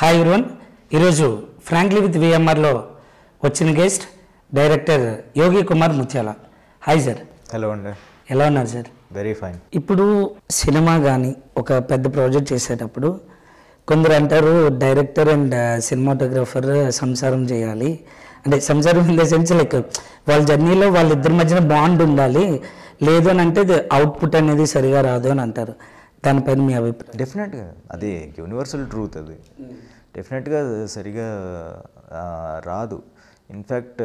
Hi ఇరువన్ ఈరోజు frankly with విఎంఆర్లో వచ్చిన గెస్ట్ డైరెక్టర్ యోగి కుమార్ ముత్యాల. హాయ్ సార్ హలో అండి. ఎలా ఉన్నారు సార్ వెరీ ఫైన్ ఇప్పుడు సినిమా కానీ ఒక పెద్ద ప్రాజెక్ట్ చేసేటప్పుడు కొందరు అంటారు డైరెక్టర్ అండ్ సినిమాటోగ్రఫర్ సంసారం చేయాలి. అంటే సంసారం ఇన్ ద సెన్స్ లైక్ వాళ్ళ జర్నీలో వాళ్ళిద్దరి మధ్యన బాండ్ ఉండాలి. లేదు అని అంటే అవుట్పుట్ అనేది సరిగా రాదు అని అంటారు. దానిపైన మీ అభిప్రాయం? డెఫినెట్గా అది యూనివర్సల్ ట్రూత్ అది. డెఫినెట్గా సరిగా రాదు. ఇన్ఫ్యాక్ట్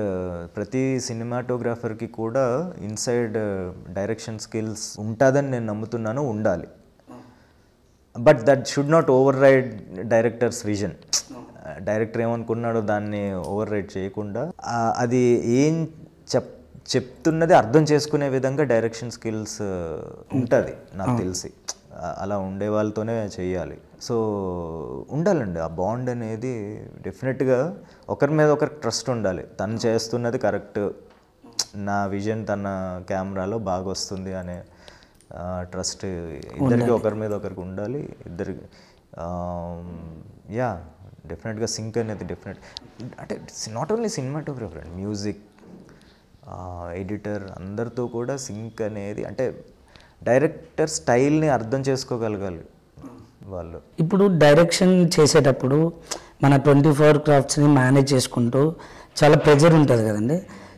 ప్రతి సినిమాటోగ్రాఫర్కి కూడా ఇన్సైడ్ డైరెక్షన్ స్కిల్స్ ఉంటుందని నేను నమ్ముతున్నాను ఉండాలి. But that should not override director's vision. Director ఏమనుకున్నాడో దాన్ని ఓవర్ రైడ్ చేయకుండా అది ఏం చెప్ చెప్తున్నది అర్థం చేసుకునే విధంగా డైరెక్షన్ స్కిల్స్ ఉంటుంది నాకు తెలిసి. అలా ఉండే వాళ్ళతోనే చేయాలి. సో ఉండాలండి. ఆ బాండ్ అనేది డెఫినెట్గా ఒకరి మీద ఒకరికి ట్రస్ట్ ఉండాలి. తను చేస్తున్నది కరెక్ట్. నా విజన్ తన కెమెరాలో బాగా వస్తుంది అనే ట్రస్ట్ ఇద్దరికి ఒకరి మీద ఒకరికి ఉండాలి. ఇద్దరికి యా డెఫినెట్గా సింక్ అనేది డెఫినెట్ అంటే not only cinematographer and music editor అందరితో కూడా సింక్ అనేది అంటే డైరెక్టర్ స్టైల్ని అర్థం చేసుకోగలగాలి వాళ్ళు. ఇప్పుడు డైరెక్షన్ చేసేటప్పుడు మన ట్వంటీ ఫోర్ క్రాఫ్ట్స్ని మేనేజ్ చేసుకుంటూ చాలా ప్రెజర్ ఉంటుంది కదండి.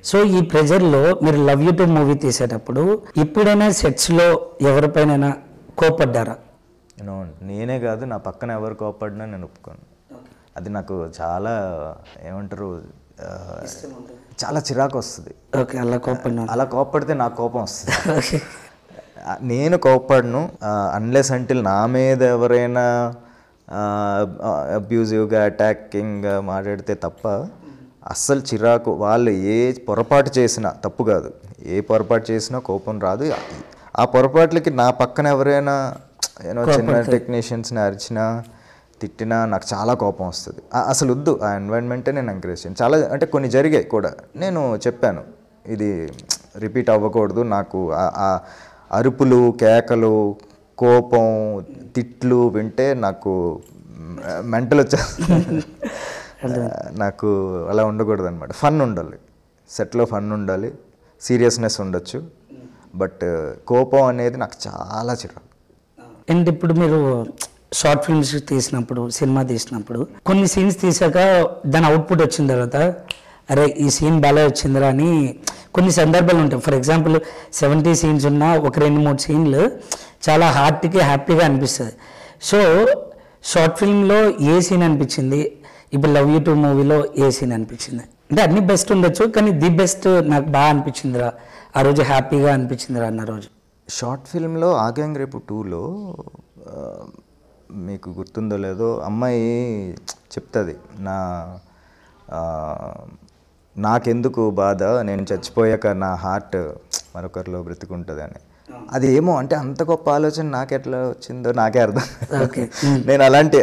సో ఈ ప్రెజర్లో మీరు లవ్ యూ టు మూవీ తీసేటప్పుడు ఎప్పుడైనా సెట్స్లో ఎవరిపైనైనా కోపడ్డారా నేనే కాదు నా పక్కన ఎవరు కోపడినా నేను ఒప్పుకోను. అది నాకు చాలా ఏమంటారు చాలా చిరాకు వస్తుంది. ఓకే అలా కోపడ్డా అలా కోపడితే నాకు కోపం వస్తుంది. నేను కోప్పడను అన్లెస్ అంటిల్ నా మీద ఎవరైనా అబ్యూజివ్గా అటాకింగ్గా మాట్లాడితే తప్ప అస్సలు చిరాకు వాళ్ళు ఏ పొరపాటు చేసినా తప్పు కాదు. ఏ పొరపాటు చేసినా కోపం రాదు. ఆ పొరపాట్లకి నా పక్కన ఎవరైనా ఏమో చిన్న టెక్నీషియన్స్ని అరిచినా తిట్టినా నాకు చాలా కోపం వస్తుంది. అసలు వద్దు. ఆ ఎన్వైరన్మెంటే నేను ఎంకరేజ్ చేయను. చాలా అంటే కొన్ని జరిగాయి కూడా. నేను చెప్పాను. ఇది రిపీట్ అవ్వకూడదు. నాకు అరుపులు కేకలు కోపం తిట్లు వింటే నాకు మెంటల్ వచ్చేస్తుంది నాకు అలా ఉండకూడదు అనమాట ఫన్ ఉండాలి. సెట్లో ఫన్ ఉండాలి. సీరియస్నెస్ ఉండొచ్చు. బట్ కోపం అనేది నాకు చాలా చిరాకు. అండ్ ఇప్పుడు మీరు షార్ట్ ఫిల్మ్స్ తీసినప్పుడు సినిమా తీసినప్పుడు కొన్ని సీన్స్ తీసాక దాని అవుట్పుట్ వచ్చిన తర్వాత అరే ఈ సీన్ బాగా వచ్చిందిరా అని కొన్ని సందర్భాలు ఉంటాయి. ఫర్ ఎగ్జాంపుల్ సెవెంటీ సీన్స్ ఉన్న ఒక రెండు మూడు సీన్లు చాలా హార్ట్కి హ్యాపీగా అనిపిస్తుంది. సో షార్ట్ ఫిల్మ్లో ఏ సీన్ అనిపించింది? ఇప్పుడు లవ్ యూ టూ మూవీలో ఏ సీన్ అనిపించింది? అంటే అన్ని బెస్ట్ ఉండొచ్చు కానీ ది బెస్ట్ నాకు బాగా అనిపించిందిరా. ఆ రోజు హ్యాపీగా అనిపించిందిరా అన్న రోజు. షార్ట్ ఫిల్మ్లో ఆగ్యాంగ్ రేపు టూలో మీకు గుర్తుందో లేదో అమ్మాయి చెప్తుంది. నా నాకెందుకు బాధ? నేను చచ్చిపోయాక నా హార్ట్ మరొకరిలో బ్రతికుంటుంది అని అది ఏమో అంటే అంత గొప్ప ఆలోచన నాకు ఎట్లా వచ్చిందో నాకే అర్థం నేను అలాంటి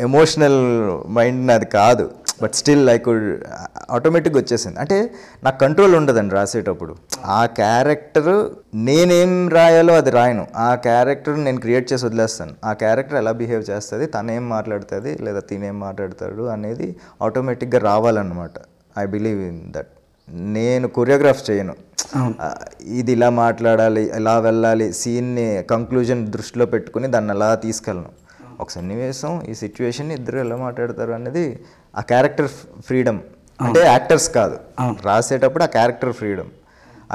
ఎమోషనల్ మైండ్ నాది కాదు. బట్ స్టిల్ ఐ కుడ్ ఆటోమేటిక్గా వచ్చేసింది. అంటే నాకు కంట్రోల్ ఉండదండి రాసేటప్పుడు. ఆ క్యారెక్టర్ నేనేం రాయాలో అది రాయను. ఆ క్యారెక్టర్ నేను క్రియేట్ చేసి వదిలేస్తాను. ఆ క్యారెక్టర్ ఎలా బిహేవ్ చేస్తుంది? తను మాట్లాడుతుంది? లేదా తినేం మాట్లాడతాడు? అనేది ఆటోమేటిక్గా రావాలన్నమాట. ఐ బిలీవ్ ఇన్ దట్ నేను కొరియోగ్రాఫ్ చేయను. ఇది ఇలా మాట్లాడాలి ఇలా వెళ్ళాలి సీన్ని కంక్లూజన్ దృష్టిలో పెట్టుకుని దాన్ని అలా తీసుకెళ్ళను. ఒక సన్నివేశం ఈ సిచ్యువేషన్ ఇద్దరు ఎలా మాట్లాడతారు అనేది ఆ క్యారెక్టర్ ఫ్రీడమ్ అంటే యాక్టర్స్ కాదు. రాసేటప్పుడు ఆ క్యారెక్టర్ ఫ్రీడమ్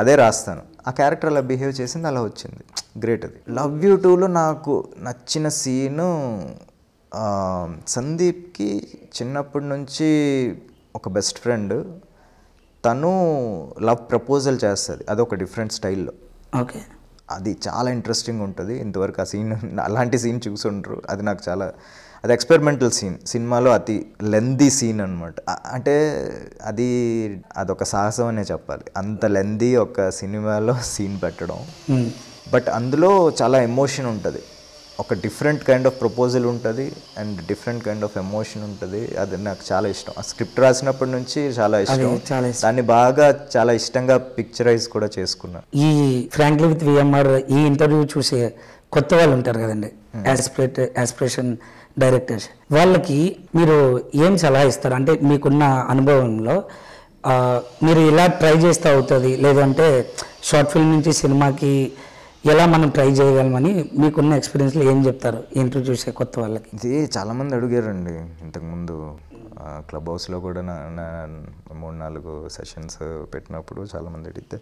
అదే రాస్తాను. ఆ క్యారెక్టర్ అలా బిహేవ్ చేసింది అలా వచ్చింది. గ్రేట్ అది. లవ్ యూ టూలో నాకు నచ్చిన సీను సందీప్కి చిన్నప్పటి నుంచి ఒక బెస్ట్ ఫ్రెండ్ తను లవ్ ప్రపోజల్ చేస్తుంది. అది ఒక డిఫరెంట్ స్టైల్లో ఓకే. అది చాలా ఇంట్రెస్టింగ్ ఉంటుంది. ఇంతవరకు ఆ సీన్ అలాంటి సీన్ చూసుండ్రు. అది నాకు చాలా అది ఎక్స్పెరిమెంటల్ సీన్ సినిమాలో అతి లెందీ సీన్ అనమాట అంటే అది అదొక సాహసం అనే చెప్పాలి. అంత లెందీ ఒక సినిమాలో సీన్ పెట్టడం. బట్ అందులో చాలా ఎమోషన్ ఉంటుంది. ఒక డిఫరెంట్ కైండ్ ఆఫ్ ప్రపోజల్ ఉంటుంది and different kind of emotion ఉంటుంది. అది నాకు చాలా ఇష్టం. ఆ స్క్రిప్ట్ రాసినప్పటి నుంచి చాలా ఇష్టం. చాలా ఇష్టం. దాన్ని బాగా చాలా ఇష్టంగా పిక్చరైజ్ కూడా చేసుకున్నాను ఈ ఫ్రాంక్లీ విత్ విఎంఆర్ ఈ ఇంటర్వ్యూ చూసే కొత్త వాళ్ళు ఉంటారు కదండి. యాస్పిరేట్ యాస్పిరేషన్ డైరెక్టర్స్ వాళ్ళకి మీరు ఏం సలహా ఇస్తారు? అంటే మీకున్న అనుభవంలో మీరు ఇలా ట్రై చేస్తే అవుతుంది లేదంటే షార్ట్ ఫిల్మ్ నుంచి సినిమాకి ఎలా మనం ట్రై చేయగలమని మీకున్న ఎక్స్పీరియన్స్లో ఏం చెప్తారు? ఇంటర్వ్యూ చూసే కొత్త వాళ్ళకి. ఇది చాలామంది అడిగారండి ఇంతకుముందు క్లబ్ హౌస్లో కూడా నా మూడు నాలుగు సెషన్స్ పెట్టినప్పుడు చాలామంది అడిగితే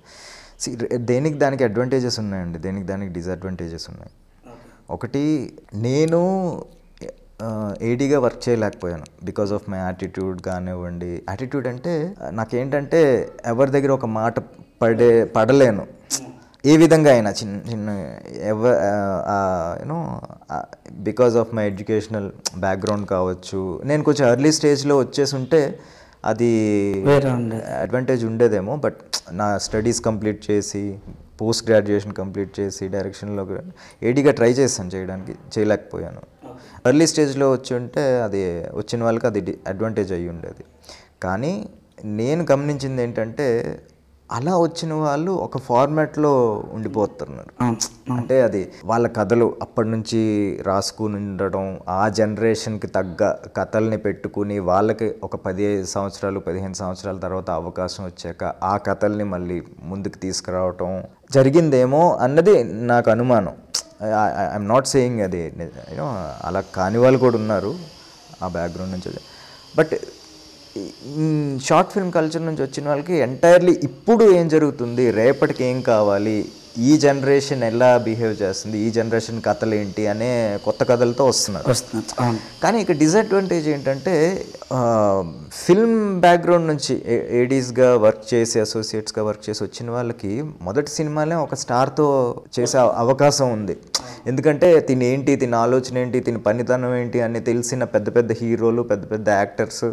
దేనికి దానికి అడ్వాంటేజెస్ ఉన్నాయండి? దేనికి దానికి డిసడ్వాంటేజెస్ ఉన్నాయి? ఒకటి నేను ఏడీగా వర్క్ చేయలేకపోయాను బికాజ్ ఆఫ్ మై యాటిట్యూడ్ కానివ్వండి. యాటిట్యూడ్ అంటే నాకేంటంటే ఎవరి దగ్గర ఒక మాట పడే పడలేను. ఏ విధంగా అయినా చిన్న చిన్న ఎవ you know because of my educational background కావచ్చు. నేను కొంచెం ఎర్లీ స్టేజ్లో వచ్చేసి ఉంటే అది అడ్వాంటేజ్ ఉండేదేమో బట్ నా స్టడీస్ కంప్లీట్ చేసి పోస్ట్ గ్రాడ్యుయేషన్ కంప్లీట్ చేసి డైరెక్షన్లో ఏడీగా ట్రై చేశాను చేయడానికి చేయలేకపోయాను. ఎర్లీ స్టేజ్లో వచ్చి ఉంటే అది వచ్చిన వాళ్ళకి అది అడ్వాంటేజ్ అయ్యి ఉండేది. కానీ నేను గమనించింది ఏంటంటే అలా వచ్చిన వాళ్ళు ఒక ఫార్మాట్లో ఉండిపోతున్నారు. అంటే అది వాళ్ళ కథలు అప్పటి నుంచి రాసుకుని ఉండడం ఆ జనరేషన్కి తగ్గ కథల్ని పెట్టుకుని వాళ్ళకి ఒక పది సంవత్సరాలు పదిహేను సంవత్సరాల తర్వాత అవకాశం వచ్చాక ఆ కథల్ని మళ్ళీ ముందుకు తీసుకురావటం జరిగిందేమో అన్నది నాకు అనుమానం. ఐఎమ్ నాట్ సేయింగ్ అది అలా కాని వాళ్ళు కూడా ఉన్నారు ఆ బ్యాక్గ్రౌండ్ నుంచి. బట్ షార్ట్ ఫిల్మ్ కల్చర్ నుంచి వచ్చిన వాళ్ళకి ఎంటైర్లీ ఇప్పుడు ఏం జరుగుతుంది? రేపటికి ఏం కావాలి? ఈ జనరేషన్ ఎలా బిహేవ్ చేస్తుంది? ఈ జనరేషన్ కథలు ఏంటి అనే కొత్త కథలతో వస్తున్నారు. వస్తున్నాను అవును. కానీ ఇక డిసడ్వాంటేజ్ ఏంటంటే ఫిల్మ్ బ్యాక్గ్రౌండ్ నుంచి ఏడీస్గా వర్క్ చేసి అసోసియేట్స్గా వర్క్ చేసి వచ్చిన వాళ్ళకి మొదటి సినిమాలే ఒక స్టార్తో చేసే అవకాశం ఉంది. ఎందుకంటే తిని ఏంటి తిని ఆలోచన ఏంటి తిని పనితనం ఏంటి అని తెలిసిన పెద్ద పెద్ద హీరోలు పెద్ద పెద్ద యాక్టర్స్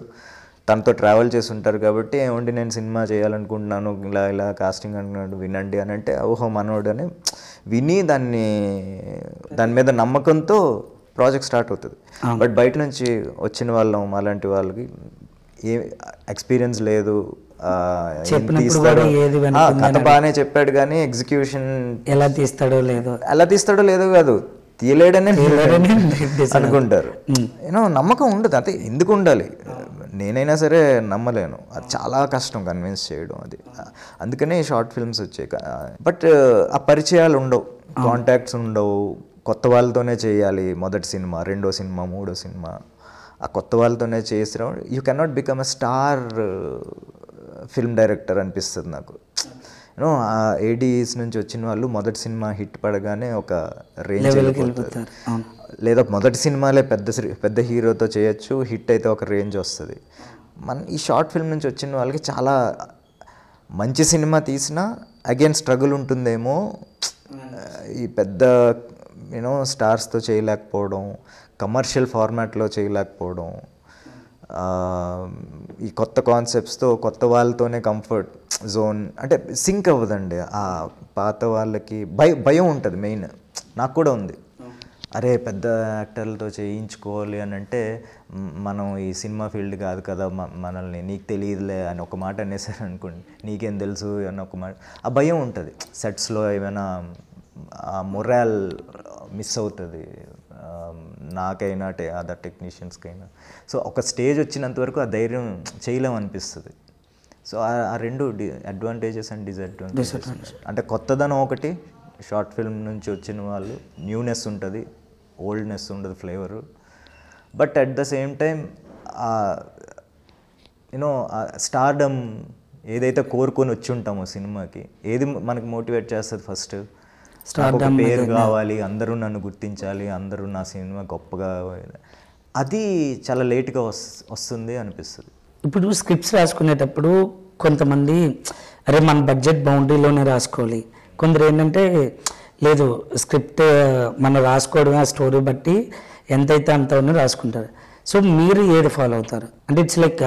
తనతో ట్రావెల్ చేసి ఉంటారు కాబట్టి ఏమండి నేను సినిమా చేయాలనుకుంటున్నాను ఇలా ఇలా కాస్టింగ్ అంటున్నాడు వినండి అని అంటే ఓహో మనోడు అని విని దాన్ని దాని మీద నమ్మకంతో ప్రాజెక్ట్ స్టార్ట్ అవుతుంది. బట్ బయట నుంచి వచ్చిన వాళ్ళం అలాంటి వాళ్ళకి ఏ ఎక్స్పీరియన్స్ లేదు. కథ బాగానే చెప్పాడు కానీ ఎగ్జిక్యూషన్ ఎలా తీస్తాడో లేదో. ఎలా తీస్తాడో లేదో కాదు. తీయలేడనే. అనుకుంటారు. యూనో నమ్మకం ఉండదు. అదే ఎందుకు ఉండాలి? నేనైనా సరే నమ్మలేను. అది చాలా కష్టం కన్విన్స్ చేయడం అది. అందుకనే షార్ట్ ఫిల్మ్స్ వచ్చాయి. బట్ ఆ పరిచయాలు ఉండవు. కాంటాక్ట్స్ ఉండవు. కొత్త వాళ్ళతోనే చేయాలి. మొదటి సినిమా రెండో సినిమా మూడో సినిమా. ఆ కొత్త వాళ్ళతోనే చేసిన you cannot become a star film director అనిపిస్తుంది నాకు. యూనో ఆ ఏడీస్ నుంచి వచ్చిన వాళ్ళు మొదటి సినిమా హిట్ పడగానే ఒక రేంజ్ లేదా మొదటి సినిమాలే పెద్ద పెద్ద హీరోతో చేయొచ్చు హిట్ అయితే ఒక రేంజ్ వస్తుంది. మన ఈ షార్ట్ ఫిల్మ్ నుంచి వచ్చిన వాళ్ళకి చాలా మంచి సినిమా తీసినా అగైన్ స్ట్రగుల్ ఉంటుందేమో. ఈ పెద్ద యూనో స్టార్స్తో చేయలేకపోవడం కమర్షియల్ ఫార్మాట్లో చేయలేకపోవడం ఈ కొత్త కాన్సెప్ట్స్తో కొత్త వాళ్ళతోనే కంఫర్ట్ జోన్ అంటే సింక్ అవ్వదండి. ఆ పాత వాళ్ళకి భయ భయం ఉంటుంది మెయిన్ నాకు కూడా ఉంది. అరే పెద్ద యాక్టర్లతో చేయించుకోవాలి అని అంటే మనం ఈ సినిమా ఫీల్డ్ కాదు కదా మనల్ని నీకు తెలియదులే అని ఒక మాట అనేసారు అనుకోండి. నీకేం తెలుసు అని ఒక మాట. ఆ భయం ఉంటుంది. సెట్స్లో ఏమైనా ఆ మొరాల్ మిస్ అవుతుంది. నాకైనా టే అదర్ టెక్నీషియన్స్కైనా. సో ఒక స్టేజ్ వచ్చినంత వరకు ఆ ధైర్యం చేయలేం అనిపిస్తుంది. సో ఆ- రెండు డి అడ్వాంటేజెస్ అండ్ డిసడ్వాంటేజెస్. అంటే కొత్తదనం ఒకటి షార్ట్ ఫిల్మ్ నుంచి వచ్చిన వాళ్ళు న్యూనెస్ ఉంటుంది ఓల్డ్నెస్ ఉండదు flavour. But at the same time you know stardom ఏదైతే కోరుకొని వచ్చి ఉంటామో సినిమాకి ఏది మనకి మోటివేట్ చేస్తుంది ఫస్ట్ పేరు కావాలి అందరూ నన్ను గుర్తించాలి అందరూ నా సినిమా గొప్పగా అది చాలా లేట్గా వస్ వస్తుంది అనిపిస్తుంది. ఇప్పుడు స్క్రిప్ట్స్ రాసుకునేటప్పుడు కొంతమంది అరే మన బడ్జెట్ బౌండరీలోనే రాసుకోవాలి. కొందరు ఏంటంటే లేదు స్క్రిప్ట్ మనం రాసుకోవడమే ఆ స్టోరీ బట్టి ఎంతైతే అంత ఉన్నో రాసుకుంటారు. సో మీరు ఏది ఫాలో అవుతారు? అంటే ఇట్స్ లైక్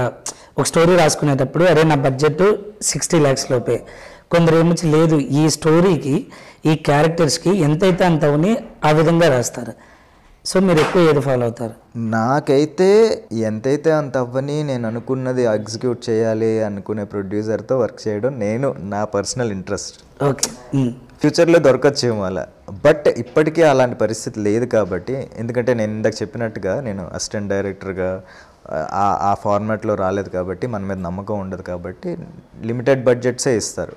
ఒక స్టోరీ రాసుకునేటప్పుడు అరే నా బడ్జెట్ సిక్స్టీ ల్యాక్స్ లోపే. కొందరు ఏమొచ్చి లేదు ఈ స్టోరీకి ఈ క్యారెక్టర్స్కి ఎంతైతే అంత ఉని ఆ విధంగా రాస్తారు. సో మీరు ఎక్కువ ఏది ఫాలో అవుతారు? నాకైతే ఎంతైతే అంత అవ్వని నేను అనుకున్నది ఎగ్జిక్యూట్ చేయాలి అనుకునే ప్రొడ్యూసర్తో వర్క్ చేయడం నేను నా పర్సనల్ ఇంట్రెస్ట్ ఓకే. ఫ్యూచర్లో దొరకచ్చేమో అలా బట్ ఇప్పటికీ అలాంటి పరిస్థితి లేదు కాబట్టి ఎందుకంటే నేను ఇందాక చెప్పినట్టుగా నేను అసిస్టెంట్ డైరెక్టర్గా ఆ ఫార్మాట్లో రాలేదు కాబట్టి మన మీద నమ్మకం ఉండదు కాబట్టి లిమిటెడ్ బడ్జెట్సే ఇస్తారు.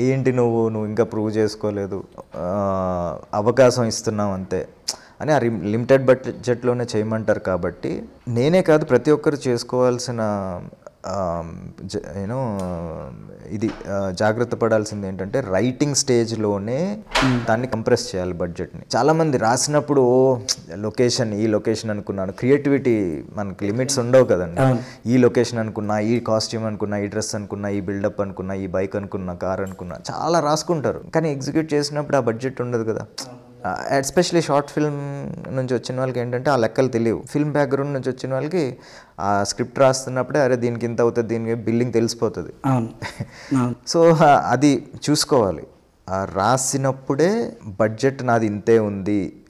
ఏంటి నువ్వు? నువ్వు ఇంకా ప్రూవ్ చేసుకోలేదు. అవకాశం ఇస్తున్నావు అంతే. అని ఆ లిమిటెడ్ బడ్జెట్లోనే చేయమంటారు కాబట్టి నేనే కాదు ప్రతి ఒక్కరు చేసుకోవాల్సిన యూనో ఇది జాగ్రత్త పడాల్సింది ఏంటంటే రైటింగ్ స్టేజ్లోనే దాన్ని కంప్రెస్ చేయాలి బడ్జెట్ని చాలామంది రాసినప్పుడు ఓ లొకేషన్ ఈ లొకేషన్ అనుకున్నాను. క్రియేటివిటీ మనకి లిమిట్స్ ఉండవు కదండి. ఈ లొకేషన్ అనుకున్నా ఈ కాస్ట్యూమ్ అనుకున్నా ఈ డ్రెస్ అనుకున్నా ఈ బిల్డప్ అనుకున్నా ఈ బైక్ అనుకున్నా కార్ అనుకున్నా చాలా రాసుకుంటారు. కానీ ఎగ్జిక్యూట్ చేసినప్పుడు ఆ బడ్జెట్ ఉండదు కదా. ఎస్పెషలీ షార్ట్ ఫిల్మ్ నుంచి వచ్చిన వాళ్ళకి ఏంటంటే ఆ లెక్కలు తెలియవు. ఫిల్మ్ బ్యాక్గ్రౌండ్ నుంచి వచ్చిన వాళ్ళకి ఆ స్క్రిప్ట్ రాస్తున్నప్పుడే అరే దీనికి ఇంత అవుతుంది దీనికి బిల్డింగ్ తెలిసిపోతుంది. సో అది చూసుకోవాలి. రాసినప్పుడే బడ్జెట్ నాది ఇంతే ఉంది.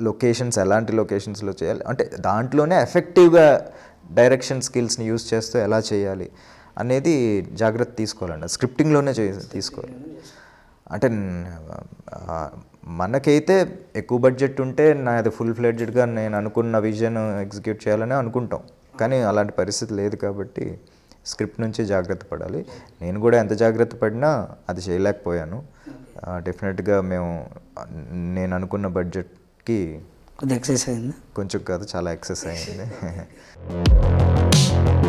లొకేషన్స్ ఎలాంటి లొకేషన్స్లో చేయాలి? అంటే దాంట్లోనే ఎఫెక్టివ్గా డైరెక్షన్ స్కిల్స్ని యూస్ చేస్తూ ఎలా చేయాలి అనేది జాగ్రత్త తీసుకోవాలండి. స్క్రిప్టింగ్లోనే చే తీసుకోవాలి. అంటే మనకైతే ఎక్కువ బడ్జెట్ ఉంటే నాది ఫుల్ ఫ్లెడ్జ్డ్గా నేను అనుకున్న విజన్ ఎగ్జిక్యూట్ చేయాలని అనుకుంటాం. కానీ అలాంటి పరిస్థితి లేదు కాబట్టి స్క్రిప్ట్ నుంచి జాగ్రత్త పడాలి. నేను కూడా ఎంత జాగ్రత్త పడినా అది చేయలేకపోయాను. డెఫినెట్గా మేము నేను అనుకున్న బడ్జెట్కి కొద్దిగా ఎక్సైజ్ అయిందా? కొంచెం కాదు చాలా ఎక్సెస్ అయింది.